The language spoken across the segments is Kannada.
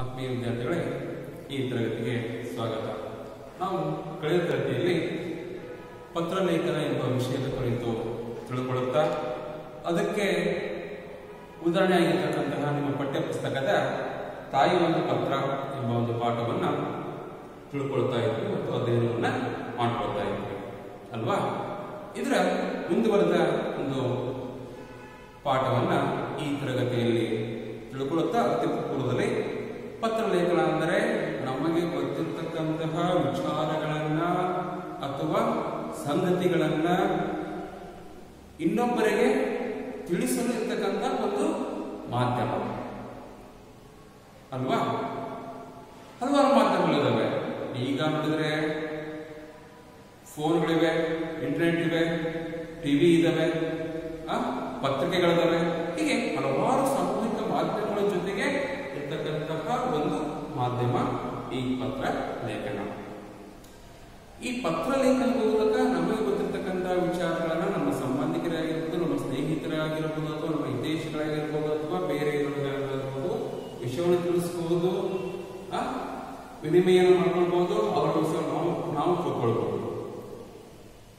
ಆತ್ಮೀಯ ವಿದ್ಯಾರ್ಥಿಗಳೇ, ಈ ತರಗತಿಗೆ ಸ್ವಾಗತ. ನಾವು ಕಳೆದ ತರಗತಿಯಲ್ಲಿ ಪತ್ರಲೇಖನ ಎಂಬ ವಿಷಯದ ಕುರಿತು ತಿಳ್ಕೊಳ್ಳುತ್ತಾ, ಅದಕ್ಕೆ ಉದಾಹರಣೆ ಆಗಿರ್ತಕ್ಕಂತಹ ನಿಮ್ಮ ಪಠ್ಯ ಪುಸ್ತಕದ ತಾಯಿ ಒಂದು ಪತ್ರ ಎಂಬ ಒಂದು ಪಾಠವನ್ನು ತಿಳ್ಕೊಳ್ತಾ ಇದ್ವಿ ಮತ್ತು ಅಧ್ಯಯನವನ್ನು ಮಾಡ್ಕೊಳ್ತಾ ಇದ್ವಿ. ಅಲ್ವಾ? ಇದರ ಮುಂದುವರೆದ ಒಂದು ಪಾಠವನ್ನ ಈ ತರಗತಿಯಲ್ಲಿ ತಿಳ್ಕೊಳ್ಳುತ್ತಾ ಅತಿ ಪೂರ್ವದಲ್ಲಿ ಪತ್ರಲೇಖನ ಅಂದರೆ ನಮಗೆ ಗೊತ್ತಿರತಕ್ಕಂತಹ ವಿಚಾರಗಳನ್ನ ಅಥವಾ ಸಂಗತಿಗಳನ್ನ ಇನ್ನೊಬ್ಬರಿಗೆ ತಿಳಿಸಲು ಇರ್ತಕ್ಕಂಥ ಒಂದು ಮಾಧ್ಯಮ. ಅಲ್ವಾ? ಹಲವಾರು ಮಾಧ್ಯಮಗಳಿದ್ದಾವೆ ಈಗ ನೋಡಿದ್ರೆ ಫೋನ್ಗಳಿವೆ, ಇಂಟರ್ನೆಟ್ ಇವೆ, ಟಿವಿ ಇದಾವೆ ಪತ್ರಿಕೆಗಳಿದಾವೆ, ಹೀಗೆ ಹಲವಾರು ಸಾಮೂಹಿಕ ಮಾಧ್ಯಮಗಳ ಜೊತೆಗೆ ಇರ್ತಕ್ಕಂತಹ ಒಂದು ಮಾಧ್ಯಮ ಈ ಪತ್ರ ಲೇಖನ. ಈ ಪತ್ರ ಲೇಖನದ ಮೂಲಕ ನಮಗೆ ಗೊತ್ತಿರ್ತಕ್ಕಂತಹ ವಿಚಾರಗಳನ್ನ ನಮ್ಮ ಸಂಬಂಧಿಕರಾಗಿರ್ಬೋದು ನಮ್ಮ ಸ್ನೇಹಿತರಾಗಿರ್ಬೋದು ಅಥವಾ ನಮ್ಮ ಹಿತೇಶರಾಗಿರ್ಬೋದು ಅಥವಾ ಬೇರೆ ಇರೋರಾಗಿರ್ಬೋದು ವಿಷಯವನ್ನು ತಿಳಿಸ್ಬೋದು ಆ, ವಿನಿಮಯ ಮಾಡ್ಕೊಳ್ಬಹುದು ಅವರ ವಿಷಯ ನಾವು ನಾವು ತಿಳ್ಕೊಳ್ಬಹುದು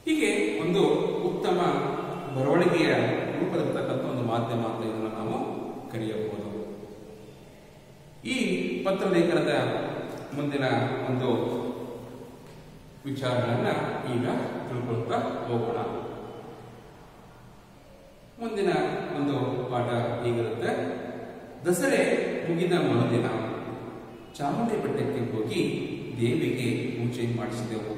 ಹೀಗೆ ಒಂದು ಉತ್ತಮ ಬರವಣಿಗೆಯ ರೂಪದಲ್ಲಿರ್ತಕ್ಕಂಥ ಒಂದು ಮಾಧ್ಯಮ ಅಂತ ಇದನ್ನು ನಾವು ಕರೆಯಬಹುದು. ಪತ್ರಲೇಖನದ ಮುಂದಿನ ಒಂದು ವಿಚಾರಗಳನ್ನ ಈಗ ತಿಳ್ಕೊಳ್ತಾ ಹೋಗೋಣ. ಮುಂದಿನ ಒಂದು ಪಾಠ ಹೀಗಿರುತ್ತೆ? ದಸರೆ ಮುಗಿದ ಮರುದಿನ ಚಾಮುಂಡಿ ಬೆಟ್ಟಕ್ಕೆ ಹೋಗಿ ದೇವಿಗೆ ಪೂಜೆ ಮಾಡಿಸಿದೆವು.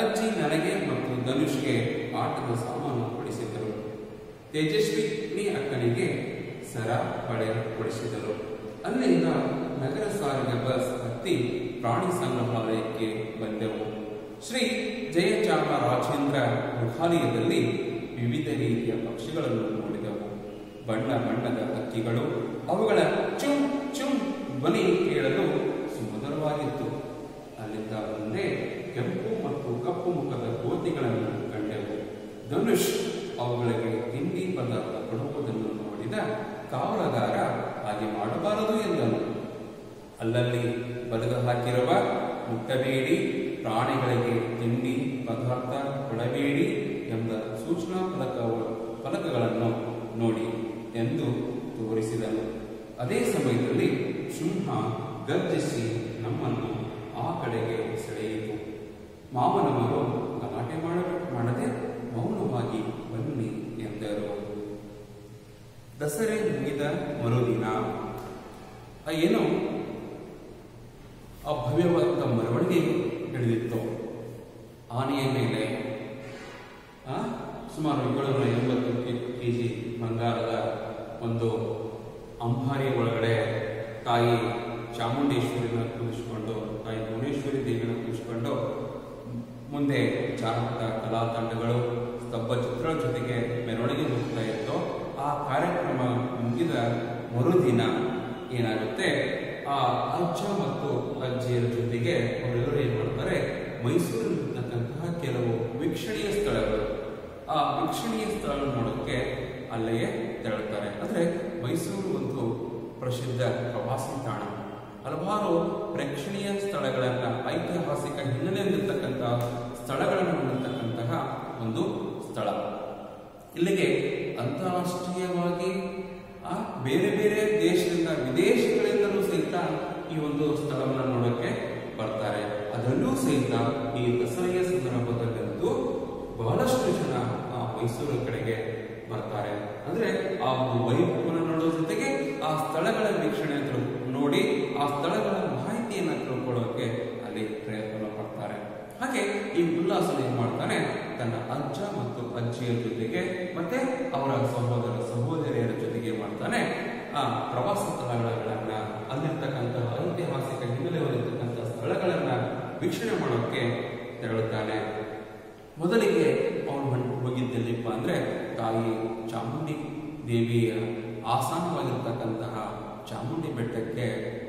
ಅಜ್ಜಿ ನನಗೆ ಮತ್ತು ಧನುಷ್ಗೆ ಆಟದ ಸಾಮಾನು ಕೊಡಿಸಿದರು. ತೇಜಸ್ವಿ ಅಕ್ಕನಿಗೆ ಸರ ಪಡೆ ಕೊಡಿಸಿದರು ಅಲ್ಲಿಂದ ನಗರ ಸಾರಿಗೆ ಬಸ್ ಹತ್ತಿ ಪ್ರಾಣಿ ಸಂಗ್ರಹಾಲಯಕ್ಕೆ ಬಂದೆವು. ಶ್ರೀ ಜಯಚಾಮರಾಜೇಂದ್ರ ಮೃಗಾಲಯದಲ್ಲಿ ವಿವಿಧ ರೀತಿಯ ಪಕ್ಷಿಗಳನ್ನು ನೋಡಿದೆವು. ಬಣ್ಣ ಬಣ್ಣದ ಹಕ್ಕಿಗಳು ಅವುಗಳ ಚುಂ ಚುಂ ಧ್ವನಿ ಕೇಳಲು ಸುಮಧುರವಾಗಿತ್ತು. ಅಲ್ಲಿಂದ ಮುಂದೆ ಕೆಂಪು ಮತ್ತು ಕಪ್ಪು ಮುಖದ ಕೋತಿಗಳನ್ನು ಕಂಡೆವು. ಧನುಷ್ ಅವುಗಳಿಗೆ ತಿಂಡಿ ಪದಾರ್ಥ ಕೊಡುವುದನ್ನು ನೋಡಿದ ಕಾವಲಗಾರ ಹಾಗೆ ಮಾಡಬಾರದು ಎಂದನು. ಅಲ್ಲಲ್ಲಿ ಬಲಗ ಹಾಕಿರುವ ಮುಟ್ಟಬೇಡಿ ಪ್ರಾಣಿಗಳಿಗೆ ತಿಂಡಿ ಪದಾರ್ಥ ಕೊಡಬೇಡಿ ಎಂಬ ಸೂಚನಾ ಫಲಕ ಫಲಕಗಳನ್ನು ನೋಡಿ ಎಂದು ತೋರಿಸಿದನು. ಅದೇ ಸಮಯದಲ್ಲಿ ಸಿಂಹ ಗರ್ಜಿಸಿ ನಮ್ಮನ್ನು ಆ ಕಡೆಗೆ ಸೆಳೆಯಿತು. ಮಾವನವರು ಗಲಾಟೆ ಮಾಡ ಮಾಡದೆ ಮೌನವಾಗಿ ಬನ್ನಿ ಎಂದರು. ದಸರೆ ಮುಗಿದ ಮರುದಿನ ಏನು ಆ ಭವ್ಯವಾದ ಮೆರವಣಿಗೆ ನಡೆದಿತ್ತು. ಆನೆಯ ಮೇಲೆ ಸುಮಾರು ಏಳುನೂರ ಎಂಬತ್ತು ಕೆ ಜಿ ಬಂಗಾರದ ಒಂದು ಅಂಬಾರಿ ಒಳಗಡೆ ತಾಯಿ ಚಾಮುಂಡೇಶ್ವರಿನ ಕೂರಿಸಿಕೊಂಡು, ತಾಯಿ ಭುವನೇಶ್ವರಿ ದೇವಿನ ಕೂರಿಸಿಕೊಂಡು ಮುಂದೆ ಜಾನಪದ ಕಲಾ ತಂಡಗಳು ಸ್ತಬ್ಬ ಚಿತ್ರಗಳ ಜೊತೆಗೆ ಮೆರವಣಿಗೆ ಹೋಗ್ತಾ ಇತ್ತು. ಆ ಕಾರ್ಯಕ್ರಮ ಮುಗಿದ ಮರುದಿನ ಏನಾಗುತ್ತೆ? ಅಜ್ಜಿಯರ ಜೊತೆಗೆ ಅವರೆಲ್ಲರೂ ಏನ್ ಮಾಡ್ತಾರೆ? ಮೈಸೂರಿನಲ್ಲಿರ್ತಕ್ಕಂತಹ ಕೆಲವು ವೀಕ್ಷಣೀಯ ಸ್ಥಳಗಳು. ಆ ವೀಕ್ಷಣೀಯ ಸ್ಥಳ ನೋಡೋಕ್ಕೆ ಅಲ್ಲಿಯೇ ತೆರಳುತ್ತಾರೆ. ಅಂದ್ರೆ ಮೈಸೂರು ಒಂದು ಪ್ರಸಿದ್ಧ ಪ್ರವಾಸಿ ತಾಣ. ಹಲವಾರು ಪ್ರೇಕ್ಷಣೀಯ ಸ್ಥಳಗಳನ್ನ ಐತಿಹಾಸಿಕ ಹಿನ್ನೆಲೆ ಹೊಂದಿರತಕ್ಕಂತಹ ಸ್ಥಳಗಳನ್ನು ಹೊಂದಿರತಕ್ಕಂತಹ ಒಂದು ಸ್ಥಳ. ಇಲ್ಲಿಗೆ ಅಂತಾರಾಷ್ಟ್ರೀಯವಾಗಿ, ಆ ಬೇರೆ ಬೇರೆ ದೇಶದಿಂದ ವಿದೇಶಗಳಿಂದಲೂ ಸಹಿತ ಈ ಒಂದು ಸ್ಥಳವನ್ನು ನೋಡಕ್ಕೆ ಬರ್ತಾರೆ. ಅದರಲ್ಲೂ ಸಹಿತ ಈ ದಸರೆಯ ಸಂದರ್ಭದಲ್ಲಂತೂ ಬಹಳಷ್ಟು ಜನ ಆ ಮೈಸೂರು ಕಡೆಗೆ ಬರ್ತಾರೆ. ಅಂದ್ರೆ ಆ ಒಂದು ವೈಭವವನ್ನು ನೋಡೋ ಜೊತೆಗೆ ಆ ಸ್ಥಳಗಳ ವೀಕ್ಷಣೆ ನೋಡಿ ಆ ಸ್ಥಳಗಳ ಮಾಹಿತಿಯನ್ನು ತಿಳ್ಕೊಳ್ಳೋಕೆ ಅಲ್ಲಿ ಪ್ರಯತ್ನ ಪಡ್ತಾರೆ. ಹಾಗೆ ಈ ಉಲ್ಲಾಸನ ಏನ್ ಮಾಡ್ತಾನೆ? ತನ್ನ ಅಜ್ಜ ಮತ್ತು ಅಜ್ಜಿಯ ಜೊತೆಗೆ ಮತ್ತೆ ಅವರ ಸಹೋದರ ಸಹೋದರಿಯರ ಜೊತೆಗೆ ಮಾಡ್ತಾನೆ. ಆ ಪ್ರವಾಸ ಸ್ಥಳಗಳನ್ನ ಅಲ್ಲಿರ್ತಕ್ಕಂತಹ ಐತಿಹಾಸಿಕ ಹಿನ್ನೆಲೆ ಹೊಂದಿರತಕ್ಕಂತಹ ಸ್ಥಳಗಳನ್ನ ವೀಕ್ಷಣೆ ಮಾಡೋಕೆ ತೆರಳುತ್ತಾನೆ. ಮೊದಲಿಗೆ ಅವನು ಹೋಗಿದ್ದೆಲ್ಲಿಪ್ಪ ಅಂದ್ರೆ ತಾಯಿ ಚಾಮುಂಡಿ ದೇವಿಯ ಆಸಾನವಾಗಿರ್ತಕ್ಕಂತಹ ಚಾಮುಂಡಿ ಬೆಟ್ಟಕ್ಕೆ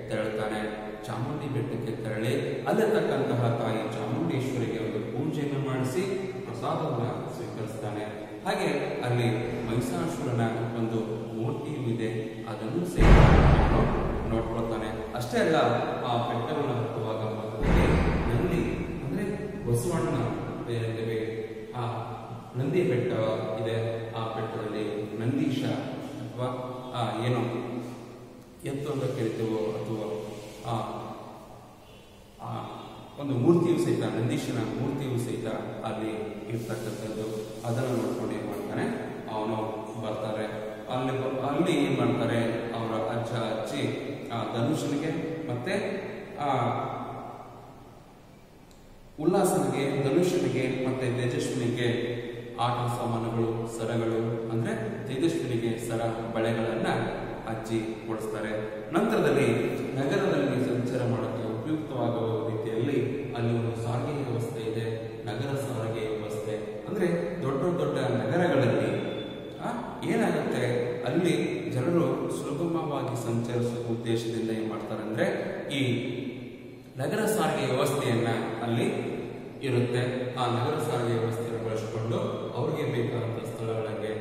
ತೆರಳುತ್ತಾನೆ. ಚಾಮುಂಡಿ ಬೆಟ್ಟಕ್ಕೆ ತೆರಳಿ ಅಲ್ಲಿರ್ತಕ್ಕಂತಹ ತಾಯಿ ಚಾಮುಂಡೇಶ್ವರಿಗೆ ಒಂದು ಪೂಜೆಯನ್ನು ಮಾಡಿಸಿ ಪ್ರಸಾದವನ್ನು ಸ್ವೀಕರಿಸ್ತಾನೆ. ಹಾಗೆ ಅಲ್ಲಿ ಮಹಿಷಾಸುರನ ಒಂದು ಮೂರ್ತಿಯೂ ಇದೆ. ಅದನ್ನು ಸೇರಿ ನೋಡ್ಕೊಳ್ತಾನೆ. ಅಷ್ಟೇ ಅಲ್ಲ, ಆ ಬೆಟ್ಟವನ್ನು ಹತ್ತುವಾಗ ನಂದಿ, ಅಂದ್ರೆ ಬಸವಣ್ಣ ಬೇರೆ ಆ ನಂದಿ ಬೆಟ್ಟ ಇದೆ, ಆ ಬೆಟ್ಟದಲ್ಲಿ ನಂದೀಶ ಅಥವಾ, ಆ ಏನೋ ಎತ್ತು ಅಂತ ಕರಿತೇವೋ ಅಥವಾ, ಆ ಒಂದು ಮೂರ್ತಿಯು ಸಹಿತ, ನಂದೀಶನ ಮೂರ್ತಿಯು ಸಹಿತ ಅಲ್ಲಿ ಇರ್ತಕ್ಕಂಥದ್ದು. ಅದನ್ನು ನೋಡ್ಕೊಂಡು ಏನ್ ಮಾಡ್ತಾನೆ ಅವನು ಬರ್ತಾರೆ. ಅಲ್ಲಿ ಅಲ್ಲಿ ಏನ್ ಮಾಡ್ತಾರೆ? ಅವರ ಅಜ್ಜ, ಅಜ್ಜಿ ಧನುಷನಿಗೆ ಮತ್ತೆ ಆ ಉಲ್ಲಾಸನಿಗೆ ಧನುಷನಿಗೆ ಮತ್ತೆ ತೇಜಸ್ವಿನಿಗೆ ಆಟ ಸಾಮಾನುಗಳು, ಸರಗಳು, ಅಂದ್ರೆ ತೇಜಸ್ವಿನಿಗೆ ಸರ ಬಳೆಗಳನ್ನ ಅಜ್ಜಿ ಕೊಡಿಸ್ತಾರೆ. ನಂತರದಲ್ಲಿ ನಗರದಲ್ಲಿ ಸಂಚಾರ ಮಾಡಲು ಉಪಯುಕ್ತವಾಗುವ ರೀತಿಯಲ್ಲಿ ಅಲ್ಲಿ ಒಂದು ಸಾರಿಗೆ ವ್ಯವಸ್ಥೆ ಇದೆ ನಗರ ಸಾರಿಗೆ ವ್ಯವಸ್ಥೆ ಅಂದ್ರೆ ದೊಡ್ಡ ದೊಡ್ಡ ನಗರಗಳಲ್ಲಿ ಆ, ಏನಾಗುತ್ತೆ ಅಲ್ಲಿ ಜನರು ಸುಲಭವಾಗಿ ಸಂಚರಿಸುವ ಉದ್ದೇಶದಿಂದ ಏನ್ ಮಾಡ್ತಾರೆ ಅಂದ್ರೆ ಈ ನಗರ ಸಾರಿಗೆ ವ್ಯವಸ್ಥೆಯನ್ನ ಅಲ್ಲಿ ಇರುತ್ತೆ. ಆ ನಗರ ಸಾರಿಗೆ ವ್ಯವಸ್ಥೆಯನ್ನು ಬಳಸಿಕೊಂಡು ಅವ್ರಿಗೆ ಬೇಕಾದಂಥ ಸ್ಥಳಗಳಿಗೆ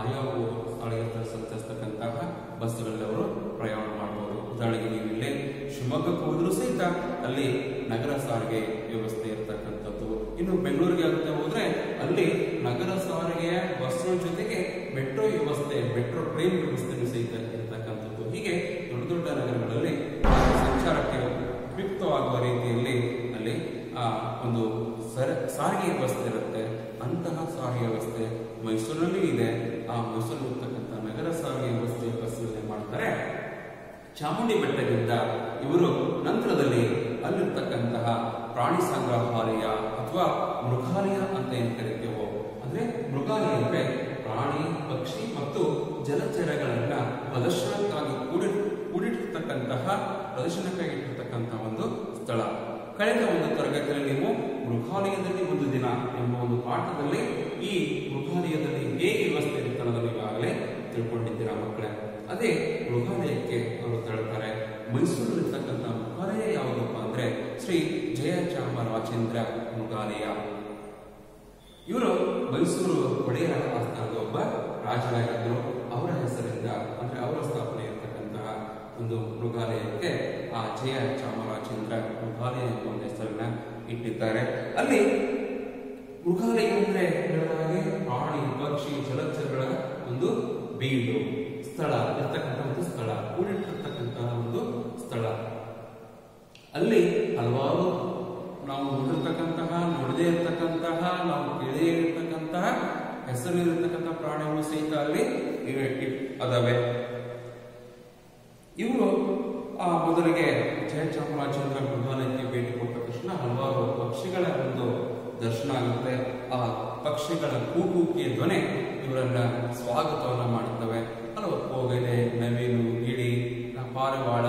ಆಯಾವು ಸ್ಥಳಕ್ಕೆ ಸಂಚರಿಸ್ತಕ್ಕಂತಹ ಬಸ್ಗಳಲ್ಲಿ ಅವರು ಪ್ರಯಾಣ ಮಾಡಬಹುದು ಉದಾಹರಣೆಗೆ ನೀವು ಇಲ್ಲೇ ಶಿವಮೊಗ್ಗಕ್ಕೆ ಹೋದ್ರೂ ಸಹಿತ ಅಲ್ಲಿ ನಗರ ಸಾರಿಗೆ ವ್ಯವಸ್ಥೆ ಇರತಕ್ಕಂಥದ್ದು. ಇನ್ನು ಬೆಂಗಳೂರಿಗೆ ಅಂತ ಹೋದ್ರೆ ಅಲ್ಲಿ ನಗರ ಸಾರಿಗೆಯ ಬಸ್ಗಳ ಜೊತೆಗೆ ಮೆಟ್ರೋ ವ್ಯವಸ್ಥೆ, ಮೆಟ್ರೋ ಟ್ರೈನ್ ವ್ಯವಸ್ಥೆನೂ ಅಂತಹ ಸಾರಿಗೆ ವ್ಯವಸ್ಥೆ ಮೈಸೂರಿನಲ್ಲಿ ಇದೆ. ಆ ಮೈಸೂರಲ್ಲಿ ಇರ್ತಕ್ಕಂಥ ನಗರ ಸಾರಿಗೆ ವ್ಯವಸ್ಥೆ ಬಸ್ಸಲ್ಲಿ ಮಾಡ್ತಾರೆ. ಚಾಮುಂಡಿ ಬೆಟ್ಟದಿಂದ ಇವರು ನಂತರದಲ್ಲಿ ಅಲ್ಲಿರ್ತಕ್ಕಂತಹ ಪ್ರಾಣಿ ಸಂಗ್ರಹಾಲಯ ಅಥವಾ ಮೃಗಾಲಯ ಅಂತ ಏನು ಕರಿತೇವೋ, ಅಂದ್ರೆ ಮೃಗಾಲಯ ಅಂದ್ರೆ ಪ್ರಾಣಿ, ಪಕ್ಷಿ ಮತ್ತು ಜಲಚರಗಳನ್ನ ಪ್ರದರ್ಶನಕ್ಕಾಗಿ ಕೂಡಿ, ಕೂಡಿಟ್ಟಿರ್ತಕ್ಕಂತಹ, ಪ್ರದರ್ಶನಕ್ಕಾಗಿ ಇಟ್ಟಿರ್ತಕ್ಕಂತಹ ಒಂದು ಸ್ಥಳ. ಕಳೆದ ಒಂದು ತರಗತಿಯಲ್ಲಿ ನೀವು ಮೃಗಾಲಯದಲ್ಲಿ ಒಂದು ದಿನ ಎಂಬ ಒಂದು ಪಾಠದಲ್ಲಿ ಈ ಮೃಗಾಲಯದಲ್ಲಿ ಹೇಗೆ ವ್ಯವಸ್ಥೆ ಇರುತ್ತೆ ಅನ್ನೋದನ್ನು ಈಗಾಗಲೇ ತಿಳ್ಕೊಂಡಿದ್ದೀರಾ ಮಕ್ಕಳೇ? ಅದೇ ಮೃಗಾಲಯಕ್ಕೆ ಅವರು ತಳ್ತಾರೆ ಮೈಸೂರಲ್ಲಿರ್ತಕ್ಕಂಥ ಮೃಗಾಲಯ ಯಾವುದಪ್ಪ ಅಂದ್ರೆ ಶ್ರೀ ಜಯ ಚಾಮರಾಜೇಂದ್ರ ಮೃಗಾಲಯ. ಇವರು ಮೈಸೂರು ಒಡೆಯರ ಆಸ್ಥಾನದ ಒಬ್ಬ ರಾಜರಾಗಿದ್ದರು ಅವರ ಹೆಸರಿಂದ ಅಂದ್ರೆ ಅವರ ಸ್ಥಾಪನೆ ಇರತಕ್ಕಂತಹ ಒಂದು ಮೃಗಾಲಯಕ್ಕೆ ಆ ಜಯ ಚಾಮರಾಜೇಂದ್ರ ಮೃಗಾಲಯ ಎಂಬ ಹೆಸರನ್ನ ಇಟ್ಟಿದ್ದಾರೆ. ಅಲ್ಲಿ ಮೃಗಾಲಯ ಅಂದ್ರೆ ಹೇಳಿದ ಹಾಗೆ ಪ್ರಾಣಿ, ಪಕ್ಷಿ, ಜಲಚರಗಳ ಒಂದು ಬೀಡು ಸ್ಥಳ, ಇರ್ತಕ್ಕಂಥ ಒಂದು ಸ್ಥಳ ಕೂಡಿಟ್ಟಿರ್ತಕ್ಕಂತಹ ಒಂದು ಸ್ಥಳ. ಅಲ್ಲಿ ಹಲವಾರು ನಾವು ನೋಡಿರ್ತಕ್ಕಂತಹ, ನೋಡದೇ ಇರ್ತಕ್ಕಂತಹ, ನಾವು ಕೇಳದೇ ಇರತಕ್ಕಂತಹ ಹೆಸರಿರತಕ್ಕಂತಹ ಪ್ರಾಣಿಗಳು ಸಹಿತ ಅಲ್ಲಿ ಅದಾವೆ. ಇವರು ಆ ಮೊದಲಿಗೆ ಜಯಚಾಮರಾಜೇಂದ್ರ ಮೃಗಾಲಯಕ್ಕೆ ಭೇಟಿ ಕೊಟ್ಟ ತಕ್ಷಣ ಹಲವಾರು ಪಕ್ಷಿಗಳ ಒಂದು ದರ್ಶನ ಆಗುತ್ತೆ. ಆ ಪಕ್ಷಿಗಳ ಕೂಗುಕಿಯ ಧ್ವನಿ ಇವರನ್ನ ಸ್ವಾಗತವನ್ನ ಮಾಡುತ್ತವೆ. ಹಲವು ಕೋಗಿಲೆ ನವಿಲು, ಗಿಳಿ, ಪಾರಿವಾಳ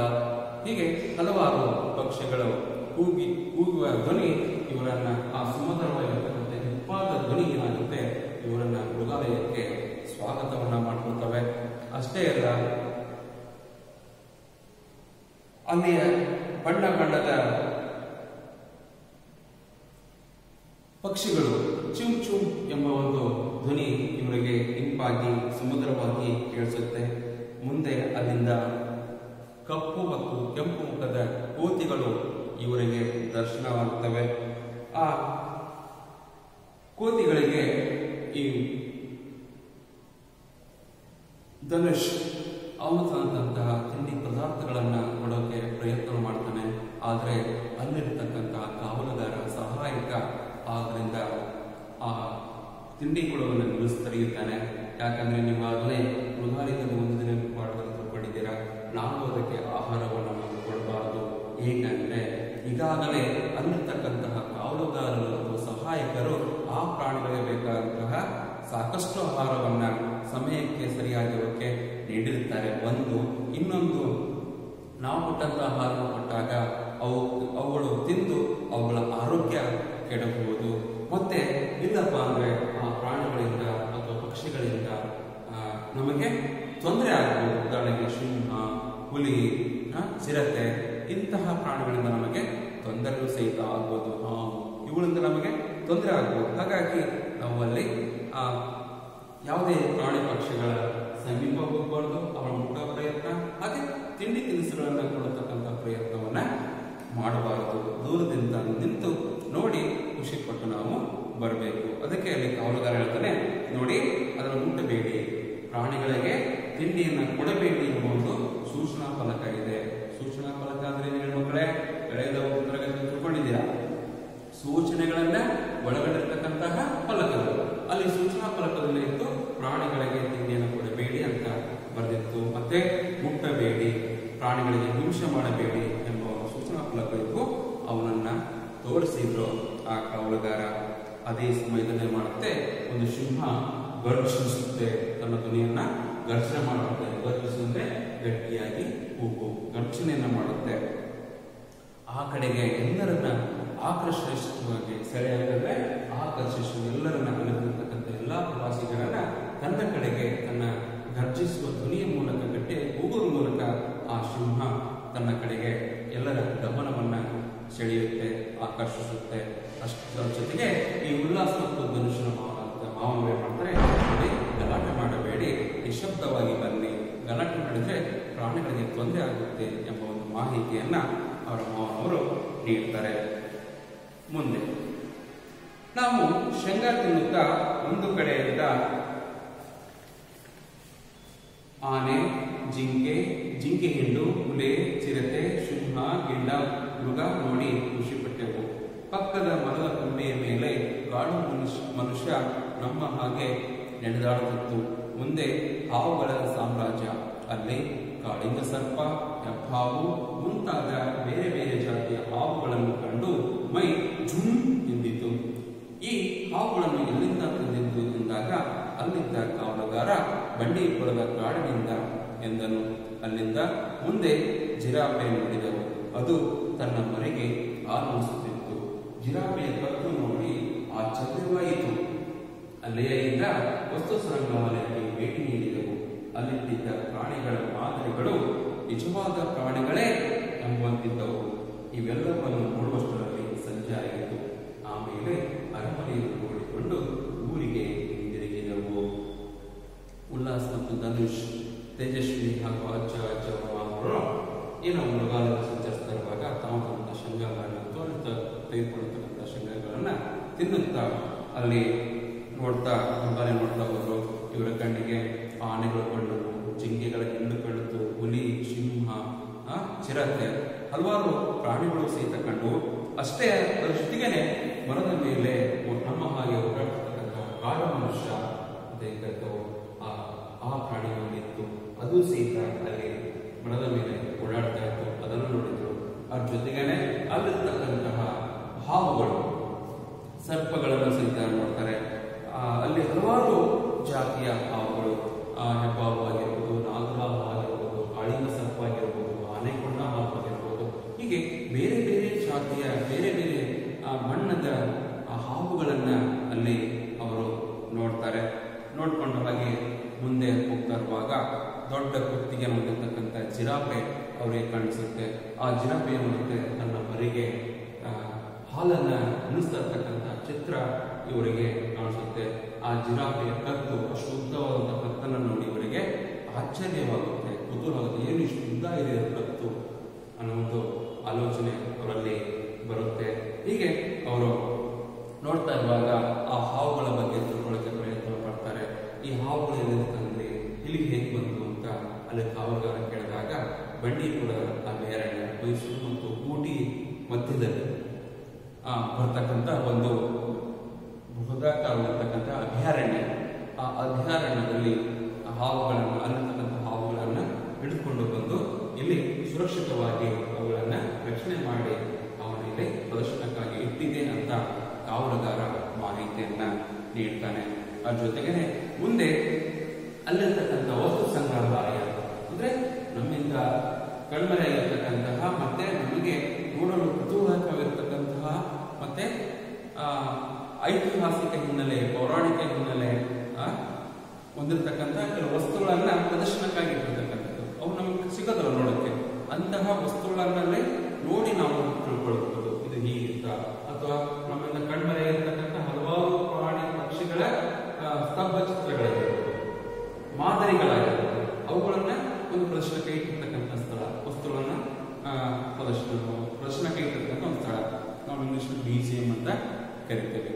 ಹೀಗೆ ಹಲವಾರು ಪಕ್ಷಿಗಳು ಕೂಗಿ ಕೂಗುವ ಧ್ವನಿ ಇವರನ್ನ ಆ ಸುಮಧುರವಾಗಿರ್ತಕ್ಕಂಥ ಹಿಪ್ಪಾದ ಧ್ವನಿ ಏನಾಗುತ್ತೆ ಇವರನ್ನ ಮೃಗಾಲಯಕ್ಕೆ ಸ್ವಾಗತವನ್ನ ಮಾಡ್ಕೊಳ್ತವೆ. ಅಷ್ಟೇ ಅಲ್ಲ, ಅಲ್ಲಿಯ ಬಣ್ಣ ಬಣ್ಣದ ಪಕ್ಷಿಗಳು ಚುಂ ಚುಂ ಎಂಬ ಒಂದು ಧ್ವನಿ ಇವರಿಗೆ ಇಂಪಾಗಿ, ಸಮುದ್ರವಾಗಿ ಕೇಳಿಸುತ್ತೆ. ಮುಂದೆ ಅಲ್ಲಿಂದ ಕಪ್ಪು ಮತ್ತು ಕೆಂಪು ಮುಖದ ಕೋತಿಗಳು ಇವರಿಗೆ ದರ್ಶನವಾಗುತ್ತವೆ. ಆ ಕೋತಿಗಳಿಗೆ ಈ ಧನುಷ್ ಅವಂತಹ ತಿಂಡಿ ಪದಾರ್ಥಗಳನ್ನ ಕೊಡೋಕೆ ಪ್ರಯತ್ನ ಮಾಡ್ತಾನೆ. ಆದರೆ ಅಲ್ಲಿರ್ತಕ್ಕಂತಹ ಕಾವಲುಗಾರ ಸಹಾಯಕ ಆದ್ರಿಂದ ಆ ತಿಂಡಿ ಕೊಡುವನ್ನು ನಿಲ್ಲಿಸ್ತರಿಯುತ್ತಾನೆ ಯಾಕಂದ್ರೆ ನೀವಾಗಲೇ ಮೃಗಾಲಯದಲ್ಲಿ ಒಂದು ದಿನ ತಿಳ್ಕೊಂಡಿದ್ದೀರಾ ನಾವು ಅದಕ್ಕೆ ಆಹಾರವನ್ನು ನಾವು ಕೊಡಬಾರದು ಏಕೆಂದರೆ ಈಗಾಗಲೇ ಅಲ್ಲಿರ್ತಕ್ಕಂತಹ ಕಾವಲುಗಾರರು ಸಹಾಯಕರು ಆ ಪ್ರಾಣಿಗಳಿಗೆ ಬೇಕಾದಂತಹ ಸಾಕಷ್ಟು ಆಹಾರವನ್ನು ಸಮಯಕ್ಕೆ ಸರಿಯಾಗಿರೋಕ್ಕೆ ನೀಡಿರುತ್ತಾರೆ. ಒಂದು, ಇನ್ನೊಂದು ನಾವು ಕೊಟ್ಟಂತಹ ಆಹಾರ ಕೊಟ್ಟಾಗ ಅವು ಅವುಗಳು ತಿಂದು ಅವುಗಳ ಆರೋಗ್ಯ ಕೆಡಬಹುದು ಮತ್ತೆ ಇಲ್ಲಪ್ಪ ಅಂದ್ರೆ ಆ ಪ್ರಾಣಿಗಳಿಂದ ಅಥವಾ ಪಕ್ಷಿಗಳಿಂದ ನಮಗೆ ತೊಂದರೆ ಆಗಬಹುದು ಉದಾಹರಣೆಗೆ ಸಿಂಹ, ಹುಲಿ ಚಿರತೆ, ಇಂತಹ ಪ್ರಾಣಿಗಳಿಂದ ನಮಗೆ ತೊಂದರೆಯೂ ಸಹಿತ ಆಗ್ಬೋದು. ಇವುಗಳಿಂದ ನಮಗೆ ತೊಂದರೆ ಆಗ್ಬೋದು. ಹಾಗಾಗಿ ನಾವು ಅಲ್ಲಿ ಆ, ಯಾವುದೇ ಪ್ರಾಣಿ ಪಕ್ಷಿಗಳ ಸಮೀಪ ಹೋಗಬಾರ್ದು. ಅವರ ಮುಖ ಪ್ರಯತ್ನ, ಹಾಗೆ ತಿಂಡಿ ತಿನಿಸುಗಳನ್ನು ಕೊಡತಕ್ಕಂಥ ಪ್ರಯತ್ನವನ್ನ ಮಾಡಬಾರದು. ದೂರದಿಂದ ನಿಂತು ನೋಡಿ ಖುಷಿ ಪಟ್ಟು ನಾವು ಬರಬೇಕು. ಅದಕ್ಕೆ ಅಲ್ಲಿ ಕಾವಲುಗಾರ ಹೇಳ್ತಾನೆ, ನೋಡಿ ಅದನ್ನು ಮುಟ್ಟಬೇಡಿ ಪ್ರಾಣಿಗಳಿಗೆ ತಿಂಡಿಯನ್ನು ಕೊಡಬೇಡಿ ಎಂಬ ಒಂದು ಸೂಚನಾ ಫಲಕ ಇದೆ. ಸೂಚನಾ ಫಲಕ ಅಂದ್ರೆ ಏನು ಮಕ್ಕಳೇ? ಒಂದು ತರಗತಿ ತಿಳ್ಕೊಂಡಿದ್ದೀರಾ? ಸೂಚನೆಗಳನ್ನ ಒಳಗಡಿರ್ತಕ್ಕಂತಹ ಫಲಕಗಳು. ಅಲ್ಲಿ ಸೂಚನಾ ಫಲಕದಲ್ಲಿ ಇತ್ತು ಪ್ರಾಣಿಗಳಿಗೆ ತಿಂಡಿಯನ್ನು ಕೊಡಬೇಡಿ ಅಂತ ಬರೆದಿತ್ತು. ಮತ್ತೆ ಮುಟ್ಟಬೇಡಿ, ಪ್ರಾಣಿಗಳಿಗೆ ಹಿಂಸೆ ಮಾಡಬೇಡಿ ಎಂಬ ಸೂಚನಾ ಫಲಕ ಇತ್ತು ಅವನನ್ನ ತೋರಿಸಿದ್ರು ಆ ಕಾವಲುಗಾರ. ಅದೇ ಸಮಯದಲ್ಲಿ ಮಾಡುತ್ತೆ? ಒಂದು ಸಿಂಹ ಗರ್ಜಿಸುತ್ತೆ ತನ್ನ ಧ್ವನಿಯನ್ನ ಘರ್ಷಣೆ ಮಾಡುತ್ತೆ. ಗರ್ಜಿಸಿದ್ರೆ ಗಟ್ಟಿಯಾಗಿ ಕೂಗು. ಘರ್ಷಣೆಯನ್ನ ಮಾಡುತ್ತೆ? ಆ ಕಡೆಗೆ ಎಲ್ಲರನ್ನ ಆಕರ್ಷಿಸುವಾಗಿ ಸೆಳೆಯಾಗದೆ ಆಕರ್ಷಿಸುವ ಎಲ್ಲರನ್ನ ಕಲಿತಿರ್ತಕ್ಕಂಥ ಎಲ್ಲಾ ಪ್ರವಾಸಿಗರನ್ನ ತನ್ನ ಕಡೆಗೆ ತನ್ನ ಗರ್ಜಿಸುವ ಧ್ವನಿಯ ಮೂಲಕ ಗಟ್ಟಿ ಕೂಗುವ ಮೂಲಕ ಆ ಸಿಂಹ ತನ್ನ ಕಡೆಗೆ ಎಲ್ಲರ ಗಮನವನ್ನ ಸೆಳೆಯುತ್ತೆ, ಆಕರ್ಷಿಸುತ್ತೆ ಅಷ್ಟರ ಜೊತೆಗೆ ಈ ಉಲ್ಲಾಸ ಮತ್ತು ಧನುಷನ ಮಾವನವೇ ಮಾಡ್ತಾರೆ ನೋಡಿ ಗಲಾಟೆ ಮಾಡಬೇಡಿ ನಿಶಬ್ದವಾಗಿ ಬನ್ನಿ. ಗಲಾಟೆ ಮಾಡಿದರೆ ಪ್ರಾಣಿಗಳಿಗೆ ತೊಂದರೆ ಆಗುತ್ತೆ ಎಂಬ ಒಂದು ಮಾಹಿತಿಯನ್ನ ಅವರ ಮಾವನವರು ನೀಡ್ತಾರೆ. ಮುಂದೆ, ನಾವು ಶೇಂಗಾ ತಿನ್ನುತ್ತಾ ಒಂದು ಕಡೆಯಿಂದ ಆನೆ, ಜಿಂಕೆ ಜಿಂಕೆ ಹಿಂಡು, ಹುಲೆ, ಚಿರತೆ, ಸಿಂಹ, ಗಿಂಡ ಮೃಗ ನೋಡಿ ಖುಷಿಪಟ್ಟೆವು. ಪಕ್ಕದ ಮರದ ಕೊಂಬೆಯ ಮೇಲೆ ಕಾಡು ಮನುಷ್ಯ ಮನುಷ್ಯ ನಮ್ಮ ಹಾಗೆ ನಡೆದಾಡುತ್ತಿತ್ತು. ಮುಂದೆ ಹಾವುಗಳ ಸಾಮ್ರಾಜ್ಯ, ಅಲ್ಲಿ ಕಾಳಿಂಗ ಸರ್ಪ ಹಾವು ಮುಂತಾದ ಬೇರೆ ಬೇರೆ ಜಾತಿಯ ಹಾವುಗಳನ್ನು ಕಂಡು ಮೈ ಝುಮ್ ಎಂದಿತು. ಈ ಹಾವುಗಳನ್ನು ಎಲ್ಲಿಂದ ತಂದಿದ್ದು ಎಂದಾಗ, ಅಲ್ಲಿದ್ದ ಕಾವಲುಗಾರ ಬಂಡೀಪುರದ ಕಾಡಿನಿಂದ ಎಂದನು. ಅಲ್ಲಿಂದ ಮುಂದೆ ಜಿರಾಪೆ ನೋಡಿದವು. ಅದು ತನ್ನ ಮನೆಗೆ ಆಗಮಿಸುತ್ತಿತ್ತು. ಜಿರಾಫೆಯ ಕತ್ತು ನೋಡಿ ಆಶ್ಚರ್ಯವಾಯಿತು. ಅಲ್ಲಿಯಿಂದ ವಸ್ತು ಸಂಗ್ರಹಾಲಯಕ್ಕೆ ಭೇಟಿ ನೀಡಿದವು ಅಲ್ಲಿದ್ದ ಪ್ರಾಣಿಗಳ ಮಾದರಿಗಳು ನಿಜವಾದ ಪ್ರಾಣಿಗಳೇ ಎಂಬಂತಿದ್ದವು. ಇವೆಲ್ಲವನ್ನು ನೋಡುವಷ್ಟರಲ್ಲಿ ಸಂಜೆ ಆಯಿತು ಆಮೇಲೆ ಅರಮನೆಯನ್ನು ನೋಡಿಕೊಂಡು ಊರಿಗೆ ಹಿಂದಿರುಗಿದವು. ಉಲ್ಲಾಸ್ ಮತ್ತು ಧನುಷ್, ತೇಜಸ್ವಿ ಹಾಗೂ ಅಜ್ಜ ಅಜ್ಜ ಏನೋ ಮೃಗಾಲಯ ಸಂಚರಿಸ್ತಾ ಇರುವಾಗ ತಾವು ತಮ್ಮ ಶೃಂಗಾರಗಳನ್ನು ತೋರಿಸ್ತಾ ತೆಗೆದುಕೊಳ್ಳತಕ್ಕಂಥ ಶೃಂಗಾರಗಳನ್ನ ತಿನ್ನುತ್ತಾ ಅಲ್ಲಿ ನೋಡ್ತಾ ಮೃಗಾಲಯ ನೋಡ್ತಾ ಹೋದರು. ಇವರ ಕಣ್ಣಿಗೆ ಆನೆಗಳು ಕಣ್ಣು ಜಿಂಕೆಗಳ ಹೆಣ್ಣು ಕಣ್ಣು ಹುಲಿ, ಸಿಂಹ ಚಿರತೆ, ಹಲವಾರು ಪ್ರಾಣಿಗಳು ಸಹಿತ ಕಂಡು ಅಷ್ಟೇ ಜೊತೆಗೇನೆ ಮರದ ಮೇಲೆ ನಮ್ಮ ಹಾಗೆ ಹೋರಾಡ್ತಕ್ಕಂಥ ಕಾಡು ಮನುಷ್ಯ ಆ ಆ ಪ್ರಾಣಿ ಒಂದಿತ್ತು ಅದು ಸಹಿತ ಅಲ್ಲಿ ಮರದ ಮೇಲೆ ಓಡಾಡ್ತಾ ಇತ್ತು. ಅದನ್ನು ನೋಡಿದ್ರು. ಅದ್ರ ಜೊತೆಗೇನೆ ಅಲ್ಲಿರ್ತಕ್ಕಂತಹ ಹಾವುಗಳು ಸರ್ಪಗಳನ್ನು ಸಹಿತ ನೋಡ್ತಾರೆ. ಅಲ್ಲಿ ಹಲವಾರು ಜಾತಿಯ ಹಾವುಗಳು ಆ, ಹೆಬ್ಬಾವು ಆಗಿರ್ಬೋದು ನಾಗರಹಾವು ಆಗಿರ್ಬೋದು ಕಾಳಿಂಗ ಸರ್ಪ ಆಗಿರ್ಬೋದು ಆನೆಕೊಂಡ ಹಾವು ಆಗಿರ್ಬೋದು. ಹೀಗೆ ಬೇರೆ ಬೇರೆ ಜಾತಿಯ ಬೇರೆ ಬೇರೆ ಆ ಹಾವುಗಳನ್ನ ಅಲ್ಲಿ ಅವರು ನೋಡ್ತಾರೆ. ನೋಡ್ಕೊಂಡು ಹಾಗೆ ಮುಂದೆ ಹೋಗ್ತಾ ಇರುವಾಗ ದೊಡ್ಡ ಕುತ್ತಿಗೆ ಹೊಂದಿರತಕ್ಕಂಥ ಜಿರಾಫೆ ಅವರಿಗೆ ಕಾಣಿಸುತ್ತೆ. ಆ ಜಿರಾಫೆ ಮುಂದೆ ತನ್ನ ಮರಿಗೆ ಹಾಲನ್ನು ಉಣಿಸ್ತಾ ಇರ್ತಕ್ಕಂಥ ಚಿತ್ರ ಇವರಿಗೆ ಕಾಣಿಸುತ್ತೆ. ಆ ಜಿರಾಫೆಯ ಕತ್ತು ಉದ್ದವಾದಂತಹ ಕತ್ತನ್ನು ನೋಡಿ ಇವರಿಗೆ ಆಶ್ಚರ್ಯವಾಗುತ್ತೆ. ಕುತೂಹಲ ಆಗುತ್ತೆ ಏನು ಇಷ್ಟು ಉದ್ದ ಇದೆ ಕತ್ತು ಅನ್ನೋ ಒಂದು ಆಲೋಚನೆ ಅವರಲ್ಲಿ ಬರುತ್ತೆ. ಹೀಗೆ ಅವರು ನೋಡ್ತಾ ಇರುವಾಗ ಆ ಹಾವುಗಳ ಬಗ್ಗೆ ತಿಳ್ಕೊಳ್ಳೋಕೆ ಪ್ರಯತ್ನ ಪಡ್ತಾರೆ. ಈ ಹಾವುಗಳು ಏನಿರುತ್ತೆ ತಂದ್ರಿ? ಇಲ್ಲಿಗೆ ಹೇಗೆ ಬಂತು? ಅಲ್ಲಿ ಕಾವಲುಗಾರ ಕೇಳಿದಾಗ ಬಂಡೀಪುರ ಅಭಯಾರಣ್ಯ ಮೈಸೂರು ಮತ್ತು ಊಟಿ ಮಧ್ಯದಲ್ಲಿ ಆ, ಬರ್ತಕ್ಕಂಥ ಒಂದು ಬೃಹದಾಕಾರವಾಗಿರ್ತಕ್ಕಂಥ ಅಭಯಾರಣ್ಯ. ಆ ಅಭಯಾರಣ್ಯದಲ್ಲಿ ಆ ಹಾವುಗಳನ್ನು ಅಲ್ಲಿರ್ತಕ್ಕಂಥ ಹಾವುಗಳನ್ನು ಹಿಡಿದುಕೊಂಡು ಬಂದು ಇಲ್ಲಿ ಸುರಕ್ಷಿತವಾಗಿ ಅವುಗಳನ್ನು ರಕ್ಷಣೆ ಮಾಡಿ ಅವನಲ್ಲಿ ಪ್ರದರ್ಶನಕ್ಕಾಗಿ ಇಟ್ಟಿದೆ ಅಂತ ಕಾವಲುಗಾರ ಮಾಹಿತಿಯನ್ನ ನೀಡ್ತಾನೆ. ಅದ್ರ ಜೊತೆಗೇನೆ ಮುಂದೆ ಅಲ್ಲಿರ್ತಕ್ಕಂಥ ವಸ್ತು ಸಂಗ್ರಹಾಲಯ ಅಂದ್ರೆ ನಮ್ಮಿಂದ ಕಣ್ಮರೆಯಾಗಿರ್ತಕ್ಕಂತಹ ಮತ್ತೆ ನಮಗೆ ನೋಡಲು ಕುತೂಹಲಕವಾಗಿರ್ತಕ್ಕಂತಹ ಮತ್ತೆ ಐತಿಹಾಸಿಕ ಹಿನ್ನೆಲೆ ಪೌರಾಣಿಕ ಹಿನ್ನೆಲೆ ಆ, ಹೊಂದಿರತಕ್ಕಂತಹ ಕೆಲವು ವಸ್ತುಗಳನ್ನ ಪ್ರದರ್ಶನಕ್ಕಾಗಿ ಇಟ್ಟಿರ್ತಕ್ಕಂಥದ್ದು. ಅವು ನಮಗೆ ಸಿಗೋದಲ್ಲ ನೋಡಕ್ಕೆ. ಅಂತಹ ವಸ್ತುಗಳನ್ನೇ ನೋಡಿ ನಾವು ತಿಳ್ಕೊಳ್ಬಹುದು. ಇದು ಹೀಗಿಂತ ಅಥವಾ ನಮ್ಮಿಂದ ಕಣ್ಮರೆಯಾಗಿರ್ತಕ್ಕಂಥ ಹಲವಾರು ಪ್ರಾಣಿ ಪಕ್ಷಿಗಳ ಸ್ತಬ್ಧ ಚಿತ್ರಗಳಾಗಿರ್ಬೋದು ಚಿತ್ರಗಳಿರ್ಬೋದು ಪ್ರದರ್ಶನ ಕೈ ಇರ್ತಕ್ಕಂಥ ಸ್ಥಳ, ವಸ್ತುಗಳನ್ನ ಪ್ರದರ್ಶನ ಪ್ರದರ್ಶನ ಕೈ ಇರ್ತಕ್ಕಂಥ ಒಂದು ಸ್ಥಳ. ನಾವು ಇಂಗ್ಲಿಷ್ ಮ್ಯೂಸಿಯಂ ಅಂತ ಕರಿತೇವೆ.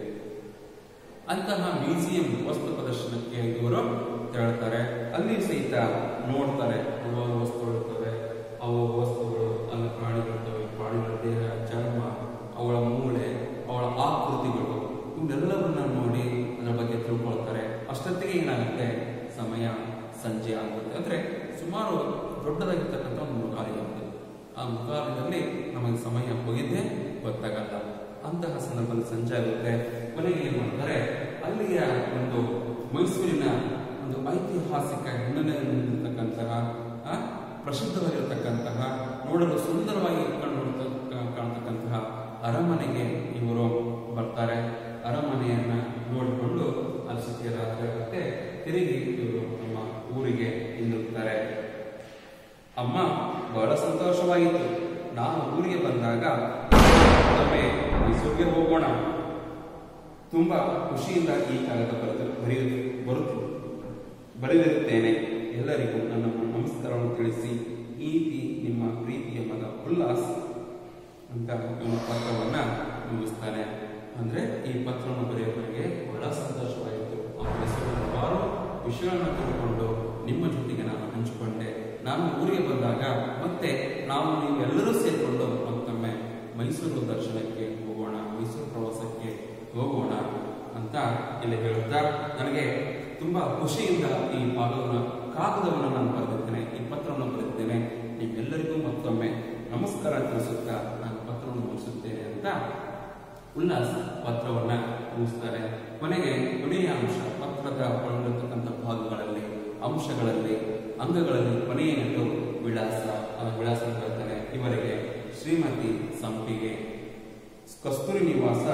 ಅಂತಹ ಮ್ಯೂಸಿಯಂ ವಸ್ತು ಪ್ರದರ್ಶನಕ್ಕೆ ಇವರು ತೆರಳ್ತಾರೆ ಅಲ್ಲಿ ಸಹಿತ ನೋಡ್ತಾರೆ. ಪ್ರಸಿದ್ಧವಾಗಿರತಕ್ಕಂತಹ, ನೋಡಲು ಸುಂದರವಾಗಿ ಕಂಡು ಕಾಣತಕ್ಕಂತಹ ಅರಮನೆಗೆ ಇವರು ಬರ್ತಾರೆ. ಅರಮನೆಯನ್ನ ನೋಡಿಕೊಂಡು ಅಲ್ಲಿ ಸುತ್ತಿಯ ರಾತ್ರಿಯಾಗುತ್ತೆ ತಿರುಗಿ ಇವರು ನಮ್ಮ ಊರಿಗೆ ಹಿಂದಿರುತ್ತಾರೆ ಅಮ್ಮ, ಬಹಳ ಸಂತೋಷವಾಯಿತು ನಾನು ಊರಿಗೆ ಬಂದಾಗ ಮೈಸೂರಿಗೆ ಹೋಗೋಣ. ತುಂಬಾ ಖುಷಿಯಿಂದ ಈ ಕಾಗದ ಬರೆದು, ಬರೆಯುತ್ತೆ, ಬರುತ್ತು, ಬರೆದಿರುತ್ತೇನೆ. ಎಲ್ಲರಿಗೂ ನನ್ನ ನಮಸ್ಕಾರವನ್ನು ತಿಳಿಸಿ ಈ ನಿಮ್ಮ ಪ್ರೀತಿಯ ಮಗ ಉಲ್ಲಾಸ್ ಅಂತ ನಿಮ್ಮ ಪತ್ರವನ್ನ ಮುಗಿಸ್ತಾನೆ ಅಂದ್ರೆ ಈ ಪತ್ರವನ್ನು ಬರೆಯುವವರಿಗೆ ಬಹಳ ಸಂತೋಷವಾಯಿತು. ಅವರ ಹೆಸರು ಹಲವಾರು ವಿಷಯಗಳನ್ನು ತಿಳ್ಕೊಂಡು ನಿಮ್ಮ ಜೊತೆಗೆ ನಾನು ಹಂಚಿಕೊಂಡೆ. ನಾನು ಊರಿಗೆ ಬಂದಾಗ ಮತ್ತೆ ನಾವು ನೀವೆಲ್ಲರೂ ಸೇರಿಕೊಂಡು ಮತ್ತೊಮ್ಮೆ ಮೈಸೂರು ದರ್ಶನಕ್ಕೆ ಹೋಗೋಣ, ಮೈಸೂರು ಪ್ರವಾಸಕ್ಕೆ ಹೋಗೋಣ ಅಂತ ಇಲ್ಲಿ ಹೇಳುತ್ತಾ ನನಗೆ ತುಂಬಾ ಖುಷಿಯಿಂದ ಈ ಪಾಲವನ್ನು ಕಾಗದವನ್ನು ನಾನು ಬರೆದಿದ್ದೇನೆ ಈ ಪತ್ರವನ್ನು ಬರೆದಿದ್ದೇನೆ. ನಿಮ್ಮೆಲ್ಲರಿಗೂ ಮತ್ತೊಮ್ಮೆ ನಮಸ್ಕಾರ ತಿಳಿಸುತ್ತಾ ನಾನು ಪತ್ರವನ್ನು ಮುಗಿಸುತ್ತೇನೆ ಅಂತ ಉಲ್ಲಾಸ ಪತ್ರವನ್ನ ಮುಗಿಸ್ತಾರೆ. ಕೊನೆಗೆ ಕೊನೆಯ ಅಂಶ, ಪತ್ರದ ಒಳಗಿರತಕ್ಕಂಥ ಭಾಗಗಳಲ್ಲಿ, ಅಂಶಗಳಲ್ಲಿ, ಅಂಗಗಳಲ್ಲಿ ಕೊನೆಯನ್ನು ವಿಳಾಸ ವಿಳಾಸ ಬರ್ತಾರೆ ಇವರಿಗೆ ಶ್ರೀಮತಿ ಸಂಪಿಗೆ. ಕಸ್ತೂರಿ ನಿವಾಸ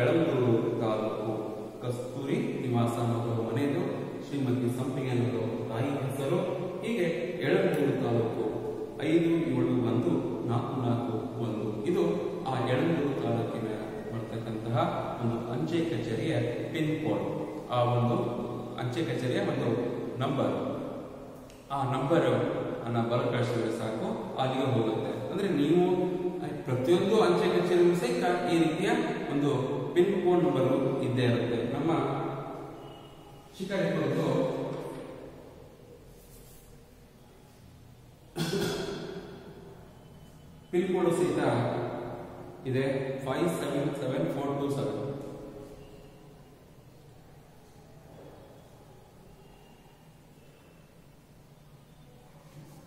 ಎಳಂದೂರು ತಾಲೂಕು. ಕಸ್ತೂರಿ ನಿವಾಸ ಅನ್ನೋದು ಮನೆಯದು. ಶ್ರೀಮತಿ ಸಂಪಿಗೆ ಅನ್ನೋದು ತಾಯಿ ಹೆಸರು ಹೀಗೆ ಎಳನೂರು ತಾಲೂಕು ಐದು, ಏಳು, ಒಂದು, ನಾಲ್ಕು ನಾಲ್ಕು, ಒಂದು. ಇದು ಆ ಎಳನೂರು ತಾಲೂಕಿನ ಬರ್ತಕ್ಕಂತಹ ಒಂದು ಅಂಚೆ ಕಚೇರಿಯ ಪಿನ್ ಕೋಡ್. ಆ ಒಂದು ಅಂಚೆ ಕಚೇರಿಯ ಒಂದು ನಂಬರ್. ಆ ನಂಬರ್ ಅನ್ನ ಬರ ಸಾಕು, ಅಲ್ಲಿಗೆ ಹೋಗುತ್ತೆ. ಅಂದ್ರೆ ನೀವು ಪ್ರತಿಯೊಂದು ಅಂಚೆ ಕಚೇರಿಗೂ ಸಹಿತ ಈ ರೀತಿಯ ಒಂದು ಪಿನ್ ಕೋಡ್ ನಂಬರ್ ಇದ್ದೇ ಇರುತ್ತೆ. ನಮ್ಮ ಶಿಕಾರಿಪುರದ್ದು ಪಿನ್ ಕೋಡ್ ಸಹಿತ ಇದೆ. Five seven seven four two seven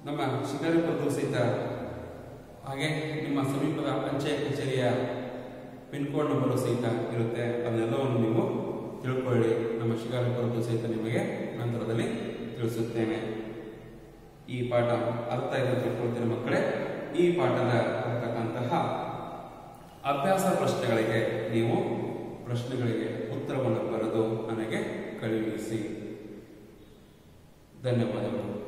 ನಮ್ಮ ಶಿಕಾರಿಪುರದ್ದು ಸಹಿತ ಹಾಗೆ ನಿಮ್ಮ ಸಮೀಪದ ಅಂಚೆ ಕಚೇರಿಯ ಪಿನ್ ಕೋಡ್ ನಂಬರು ಸಹಿತ ಇರುತ್ತೆ. ಅದನ್ನೆಲ್ಲವನ್ನು ನೀವು ತಿಳ್ಕೊಳ್ಳಿ. ನಮ್ಮ ಶಿಕಾರಿಪುರದ್ದು ಸಹಿತ ನಿಮಗೆ ನಂತರದಲ್ಲಿ ತಿಳಿಸುತ್ತೇನೆ. ಈ ಪಾಠ ಅರ್ಥ ಇದೆ ಅಂತ ತಿಳ್ಕೊಳ್ತೀನಿ ಮಕ್ಕಳೇ. ಈ ಪಾಠದ ಇರ್ತಕ್ಕಂತಹ ಅಭ್ಯಾಸ ಪ್ರಶ್ನೆಗಳಿಗೆ ನೀವು ಪ್ರಶ್ನೆಗಳಿಗೆ ಉತ್ತರವನ್ನು ಬರೆದು ನನಗೆ ಕಳುಹಿಸಿ. ಧನ್ಯವಾದಗಳು.